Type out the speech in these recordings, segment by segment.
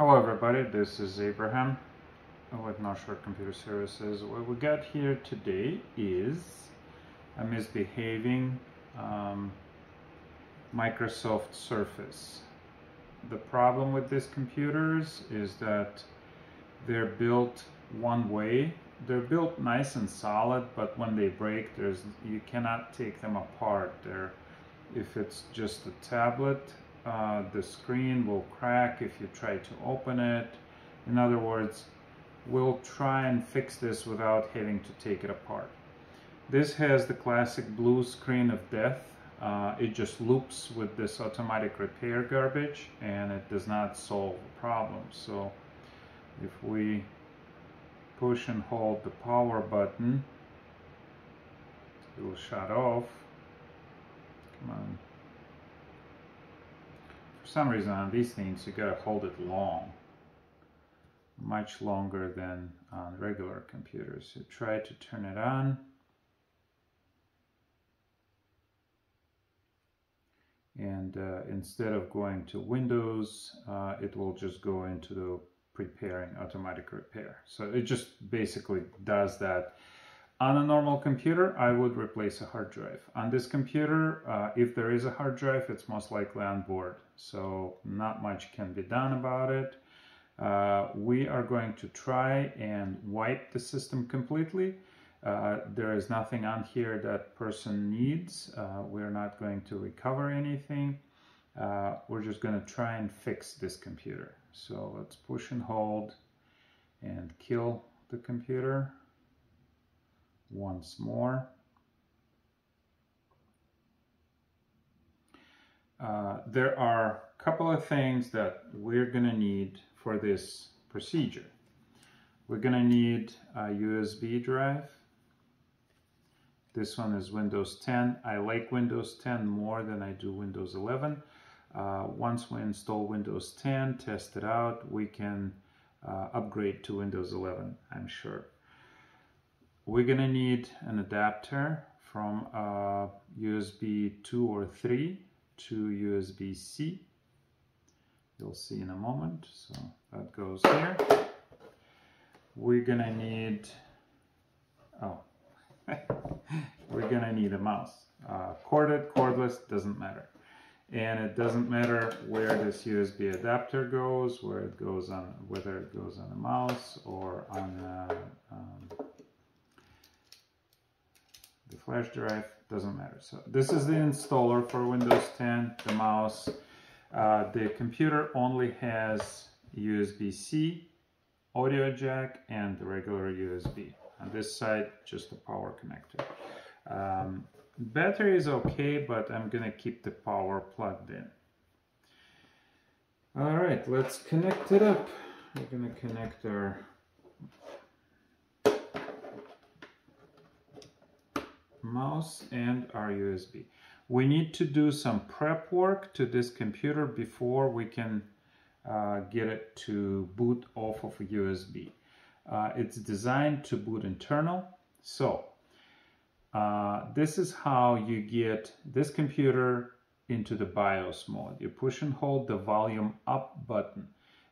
Hello everybody, this is Abraham with North Shore Computer Services. What we got here today is a misbehaving um, Microsoft Surface. The problem with these computers is that they're built one way. They're built nice and solid, but when they break, there's you cannot take them apart. They're, if it's just a tablet, uh, the screen will crack if you try to open it. In other words, we'll try and fix this without having to take it apart. This has the classic blue screen of death. Uh, it just loops with this automatic repair garbage and it does not solve the problem. So if we push and hold the power button, it will shut off. Come on some reason on these things you gotta hold it long. Much longer than on regular computers. So try to turn it on. And uh, instead of going to Windows uh, it will just go into the preparing automatic repair. So it just basically does that on a normal computer, I would replace a hard drive. On this computer, uh, if there is a hard drive, it's most likely on board. So not much can be done about it. Uh, we are going to try and wipe the system completely. Uh, there is nothing on here that person needs. Uh, we're not going to recover anything. Uh, we're just going to try and fix this computer. So let's push and hold and kill the computer once more. Uh, there are a couple of things that we're going to need for this procedure. We're going to need a USB drive. This one is Windows 10. I like Windows 10 more than I do Windows 11. Uh, once we install Windows 10, test it out, we can uh, upgrade to Windows 11, I'm sure. We're gonna need an adapter from uh, USB 2 or 3 to USB-C. You'll see in a moment. So that goes here. We're gonna need, oh, we're gonna need a mouse. Uh, corded, cordless, doesn't matter. And it doesn't matter where this USB adapter goes, where it goes on, whether it goes on a mouse or on a, um, the flash drive doesn't matter. So this is the installer for Windows 10 the mouse. Uh, the computer only has USB-C audio jack and the regular USB on this side just the power connector. Um, battery is okay but I'm gonna keep the power plugged in. All right let's connect it up. We're gonna connect our mouse and our USB. We need to do some prep work to this computer before we can uh, get it to boot off of USB. Uh, it's designed to boot internal. So uh, this is how you get this computer into the BIOS mode. You push and hold the volume up button.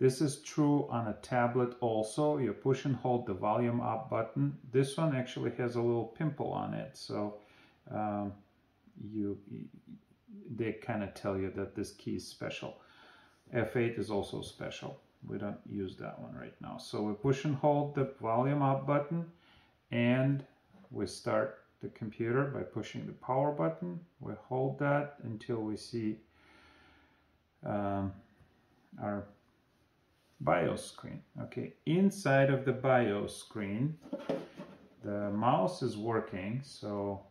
This is true on a tablet also. You push and hold the volume up button. This one actually has a little pimple on it. So um, you, they kind of tell you that this key is special. F8 is also special. We don't use that one right now. So we push and hold the volume up button and we start the computer by pushing the power button. We hold that until we see um, our BIOS screen. Okay, inside of the BIOS screen, the mouse is working, so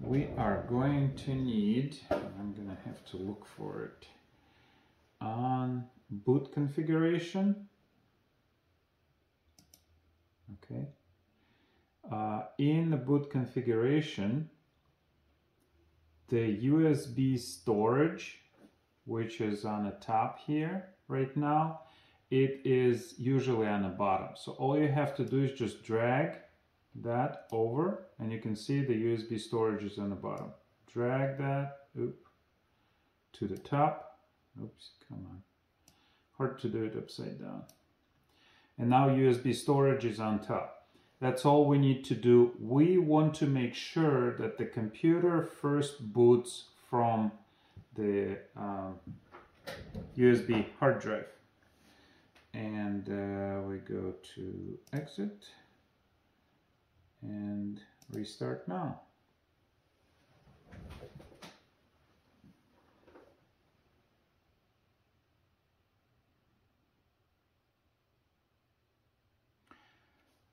we are going to need, I'm to have to look for it, on boot configuration. Okay. Uh, in the boot configuration, the USB storage which is on the top here right now, it is usually on the bottom. So all you have to do is just drag that over and you can see the USB storage is on the bottom. Drag that oop, to the top. Oops, come on. Hard to do it upside down. And now USB storage is on top. That's all we need to do. We want to make sure that the computer first boots from the um, USB hard drive. And uh, we go to exit and restart now.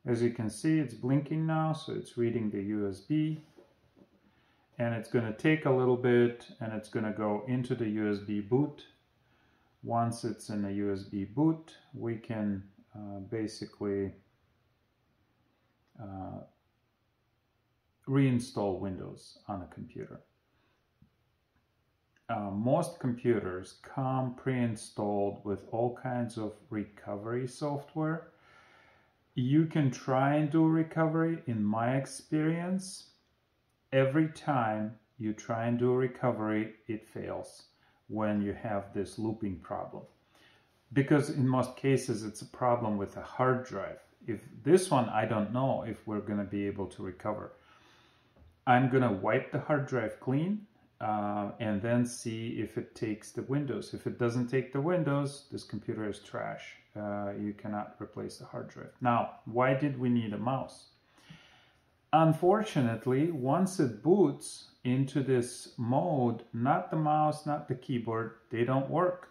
As you can see, it's blinking now, so it's reading the USB. And it's going to take a little bit, and it's going to go into the USB boot. Once it's in the USB boot, we can uh, basically uh, reinstall Windows on a computer. Uh, most computers come pre-installed with all kinds of recovery software you can try and do recovery. In my experience, every time you try and do a recovery, it fails when you have this looping problem. Because in most cases, it's a problem with a hard drive. If this one, I don't know if we're going to be able to recover. I'm going to wipe the hard drive clean uh, and then see if it takes the Windows. If it doesn't take the Windows, this computer is trash. Uh, you cannot replace the hard drive. Now, why did we need a mouse? Unfortunately, once it boots into this mode, not the mouse, not the keyboard, they don't work.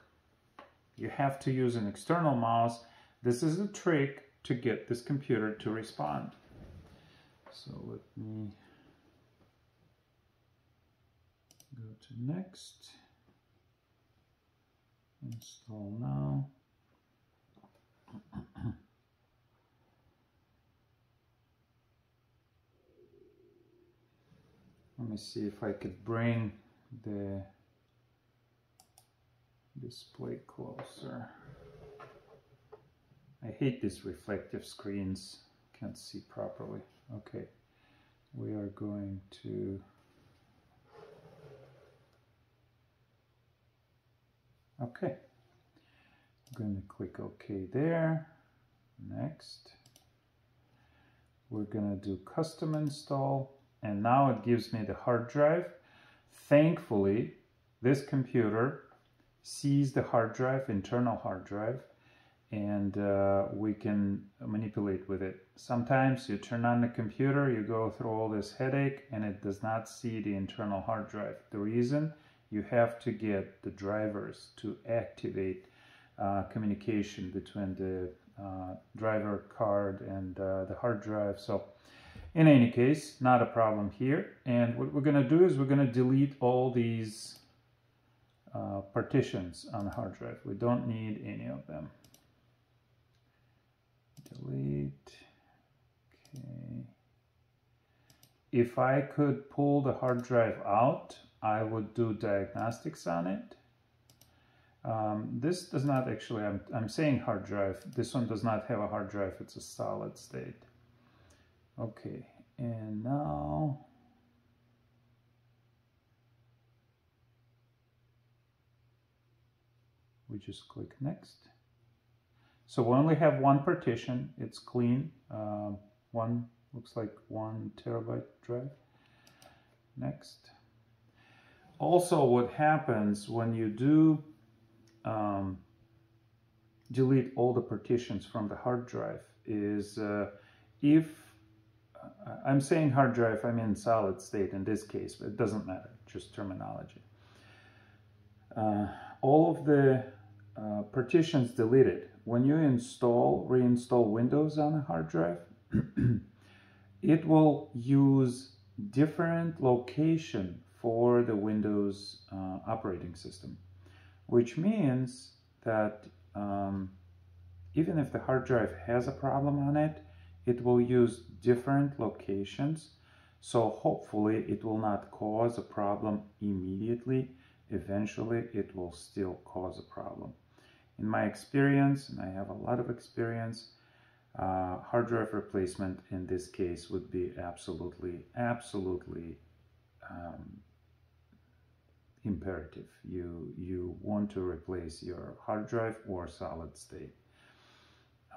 You have to use an external mouse. This is a trick to get this computer to respond. So let me go to next, install now. Let me see if I could bring the display closer. I hate these reflective screens, can't see properly. Okay, we are going to Okay, I'm going to click OK there. Next, we're going to do custom install and now it gives me the hard drive. Thankfully, this computer sees the hard drive, internal hard drive, and uh, we can manipulate with it. Sometimes you turn on the computer, you go through all this headache, and it does not see the internal hard drive. The reason you have to get the drivers to activate uh, communication between the uh, driver card and uh, the hard drive. So in any case, not a problem here. And what we're going to do is we're going to delete all these uh, partitions on the hard drive. We don't need any of them. Delete. Okay. If I could pull the hard drive out, I would do diagnostics on it. Um, this does not actually, I'm, I'm saying hard drive, this one does not have a hard drive, it's a solid state. Okay, and now we just click next. So we only have one partition, it's clean, uh, one, looks like one terabyte drive. Next also what happens when you do um, delete all the partitions from the hard drive is uh, if I'm saying hard drive, I mean solid state in this case, but it doesn't matter, just terminology. Uh, all of the uh, partitions deleted. When you install, reinstall Windows on a hard drive, it will use different location for the Windows uh, operating system, which means that um, even if the hard drive has a problem on it, it will use different locations. So hopefully it will not cause a problem immediately. Eventually it will still cause a problem. In my experience, and I have a lot of experience, uh, hard drive replacement in this case would be absolutely, absolutely um, imperative. You, you want to replace your hard drive or solid state.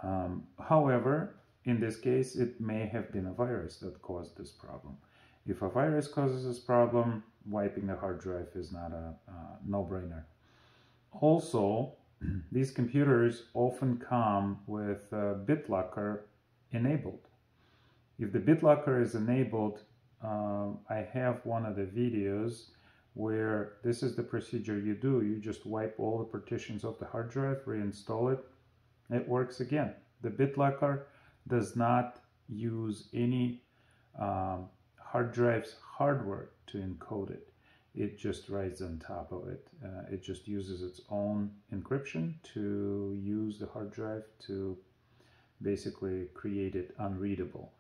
Um, however, in this case, it may have been a virus that caused this problem. If a virus causes this problem, wiping the hard drive is not a uh, no-brainer. Also, these computers often come with BitLocker enabled. If the BitLocker is enabled, um, I have one of the videos where this is the procedure you do. You just wipe all the partitions of the hard drive, reinstall it, it works again. The BitLocker does not use any um, hard drive's hardware to encode it. It just writes on top of it. Uh, it just uses its own encryption to use the hard drive to basically create it unreadable.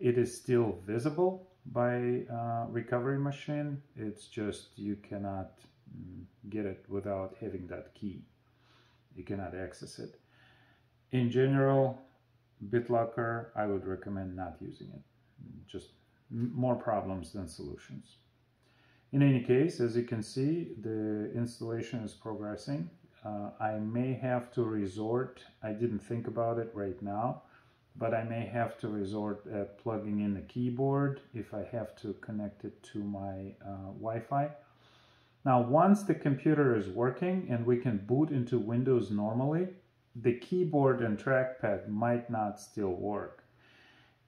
It is still visible by uh, recovery machine. It's just you cannot mm, get it without having that key. You cannot access it. In general, BitLocker, I would recommend not using it. Just more problems than solutions. In any case, as you can see, the installation is progressing. Uh, I may have to resort, I didn't think about it right now, but I may have to resort at plugging in the keyboard if I have to connect it to my uh, Wi-Fi. Now, once the computer is working and we can boot into Windows normally, the keyboard and trackpad might not still work.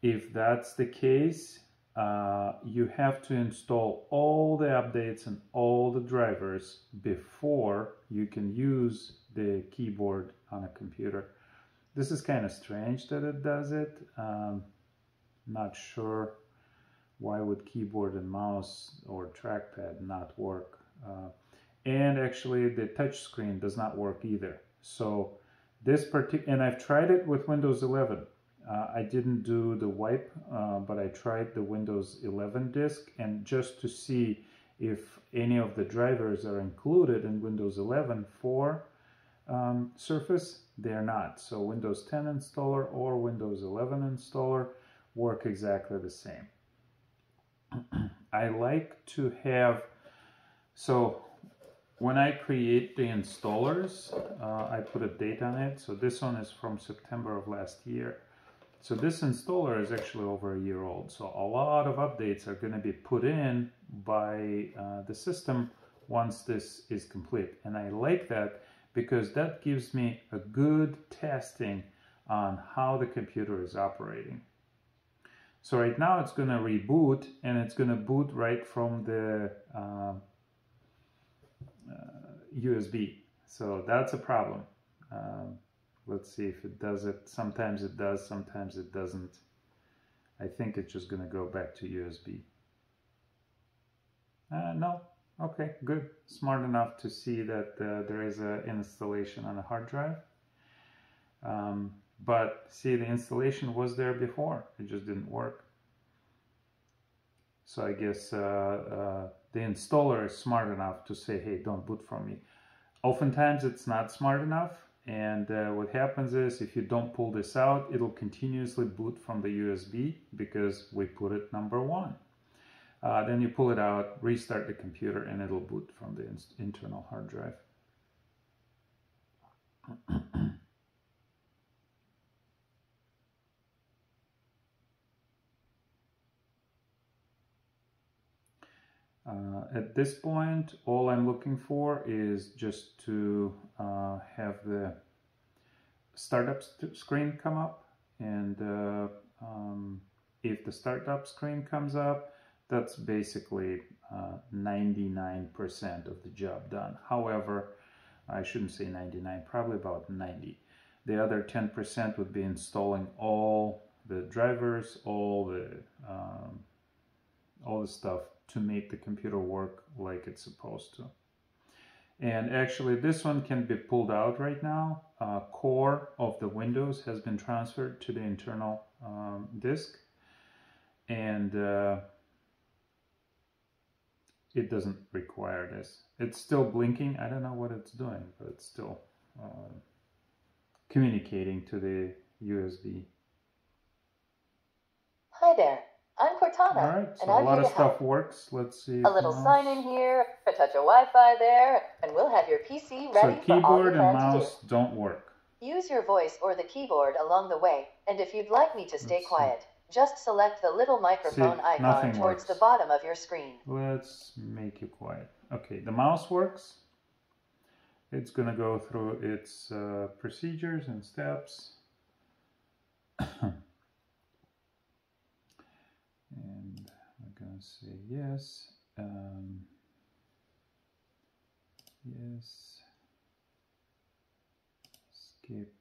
If that's the case, uh, you have to install all the updates and all the drivers before you can use the keyboard on a computer. This is kind of strange that it does it. Um, not sure why would keyboard and mouse or trackpad not work. Uh, and actually the touch screen does not work either. So this particular, and I've tried it with Windows 11. Uh, I didn't do the wipe, uh, but I tried the Windows 11 disk and just to see if any of the drivers are included in Windows 11 for um, Surface, they're not. So Windows 10 installer or Windows 11 installer work exactly the same. I like to have, so when I create the installers, uh, I put a date on it. So this one is from September of last year. So this installer is actually over a year old. So a lot of updates are going to be put in by uh, the system once this is complete. And I like that because that gives me a good testing on how the computer is operating. So right now it's going to reboot and it's going to boot right from the uh, USB. So that's a problem. Um, let's see if it does it. Sometimes it does, sometimes it doesn't. I think it's just going to go back to USB. Uh, no, okay, good. Smart enough to see that uh, there is an installation on a hard drive. Um, but see, the installation was there before. It just didn't work. So I guess uh, uh the installer is smart enough to say, hey, don't boot from me. Oftentimes it's not smart enough. And uh, what happens is if you don't pull this out, it'll continuously boot from the USB because we put it number one. Uh, then you pull it out, restart the computer, and it'll boot from the internal hard drive. Uh, at this point, all I'm looking for is just to uh, have the startup screen come up. And uh, um, if the startup screen comes up, that's basically 99% uh, of the job done. However, I shouldn't say 99, probably about 90. The other 10% would be installing all the drivers, all the um, all the stuff to make the computer work like it's supposed to. And actually this one can be pulled out right now. Uh, core of the Windows has been transferred to the internal um, disk and uh, it doesn't require this. It's still blinking. I don't know what it's doing, but it's still uh, communicating to the USB. Hi there. I'm Cortana, All right, so and a I'm lot here of to help. stuff works. Let's see. A little sign in here, a touch of Wi-Fi there, and we'll have your PC So ready for all you keyboard and mouse don't work. Use your voice or the keyboard along the way, and if you'd like me to stay Let's see. quiet, just select the little microphone icon towards works. the bottom of your screen. Let's make you quiet. Okay, the mouse works. It's gonna go through its uh, procedures and steps. and I'm gonna say yes. Um, yes. Skip.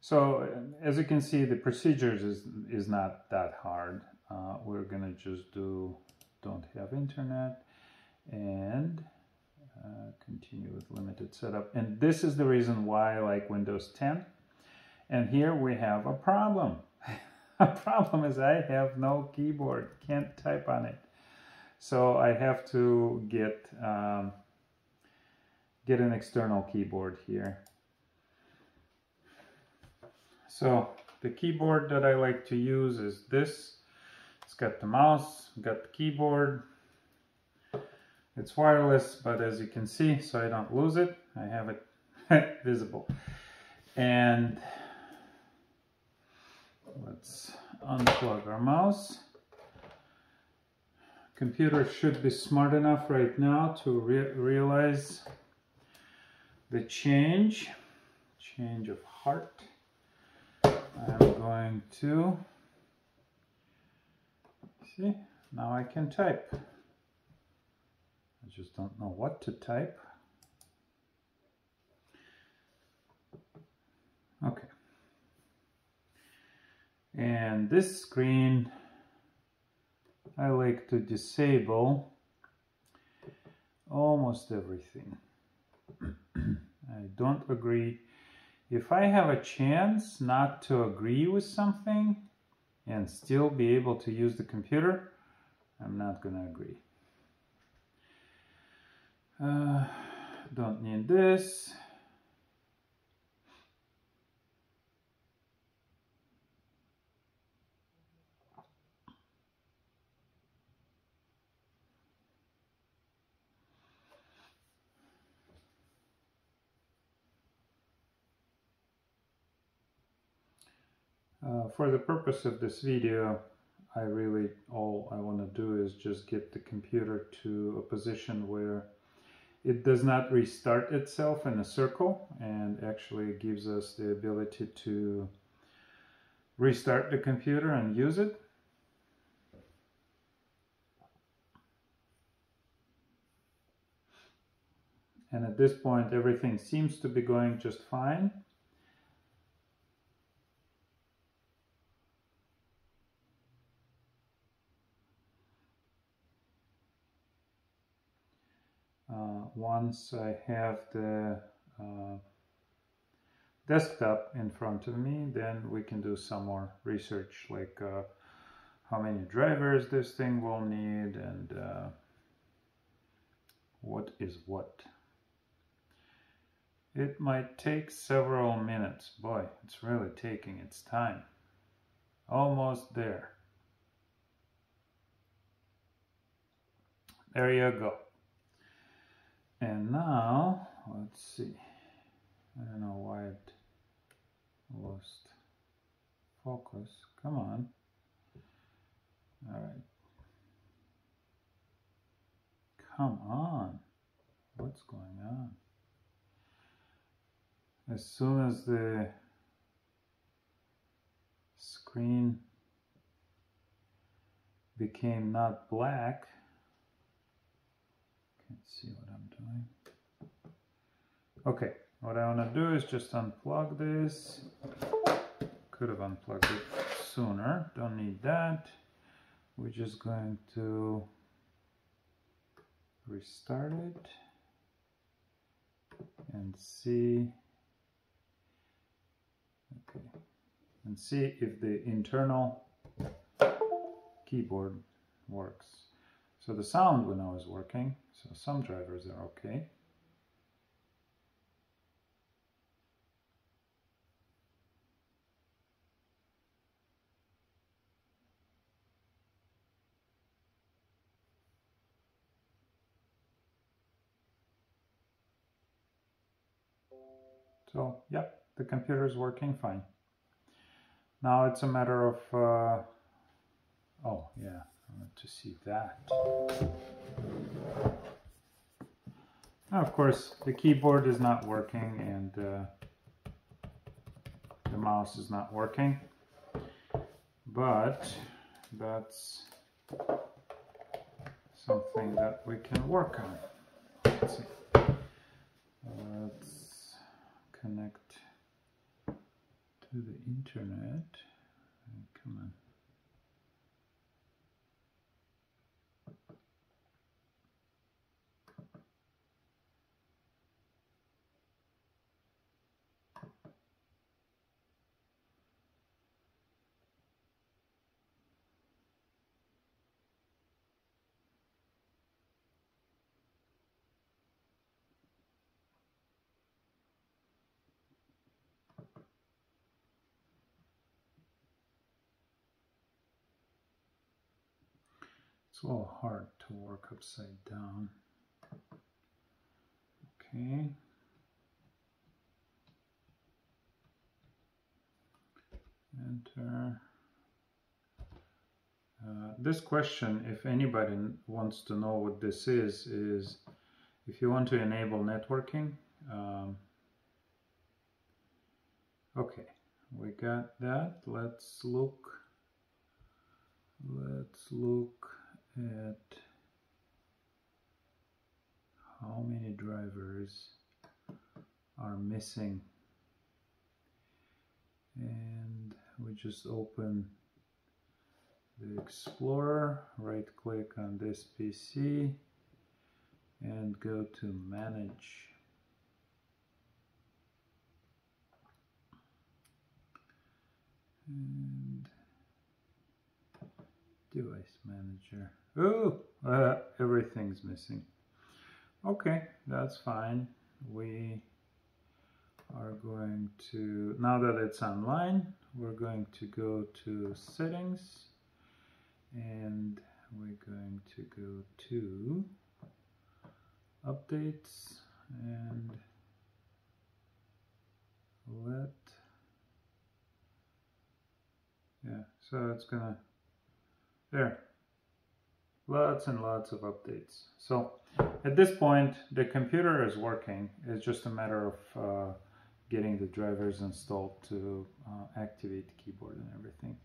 So uh, as you can see, the procedures is is not that hard. Uh, we're gonna just do don't have internet and uh, continue with limited setup. And this is the reason why I like Windows 10. And here we have a problem. a problem is I have no keyboard, can't type on it. So I have to get um, get an external keyboard here. So the keyboard that I like to use is this. It's got the mouse, got the keyboard. It's wireless, but as you can see, so I don't lose it, I have it visible. And let's unplug our mouse. Computer should be smart enough right now to re realize the change, change of heart. I'm going to see now I can type. I just don't know what to type. Okay. And this screen I like to disable almost everything. I don't agree if I have a chance not to agree with something and still be able to use the computer, I'm not going to agree. Uh, don't need this. Uh, for the purpose of this video, I really, all I want to do is just get the computer to a position where it does not restart itself in a circle and actually gives us the ability to restart the computer and use it. And at this point, everything seems to be going just fine. Uh, once I have the uh, desktop in front of me, then we can do some more research, like uh, how many drivers this thing will need and uh, what is what. It might take several minutes. Boy, it's really taking its time. Almost there. There you go. And now, let's see. I don't know why it lost focus. Come on. All right. Come on. What's going on? As soon as the screen became not black, see what I'm doing. Okay, what I want to do is just unplug this. Could have unplugged it sooner, don't need that. We're just going to restart it and see okay and see if the internal keyboard works so the sound we know is working so some drivers are okay. So yeah, the computer is working fine. Now it's a matter of, uh, oh yeah, I want to see that. Now, of course, the keyboard is not working and uh, the mouse is not working, but that's something that we can work on. Let's. Let's connect to the internet. Come on. It's a little hard to work upside down. Okay. Enter. Uh, this question, if anybody wants to know what this is, is if you want to enable networking. Um, okay, we got that. Let's look. Let's look at how many drivers are missing? And we just open the Explorer, right click on this PC and go to manage. And device manager Oh, uh, everything's missing. Okay, that's fine. We are going to, now that it's online, we're going to go to settings and we're going to go to updates and let, yeah, so it's gonna, there, lots and lots of updates. So at this point, the computer is working. It's just a matter of uh, getting the drivers installed to uh, activate the keyboard and everything.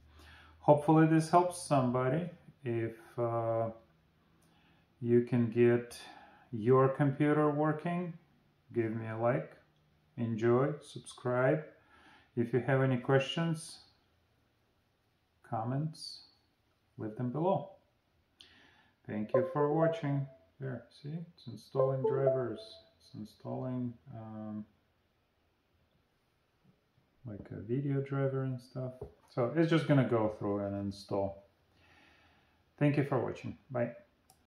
Hopefully this helps somebody. If uh, you can get your computer working, give me a like, enjoy, subscribe. If you have any questions, comments, leave them below. Thank you for watching. There, see, it's installing drivers. It's installing um, like a video driver and stuff. So it's just gonna go through and install. Thank you for watching. Bye.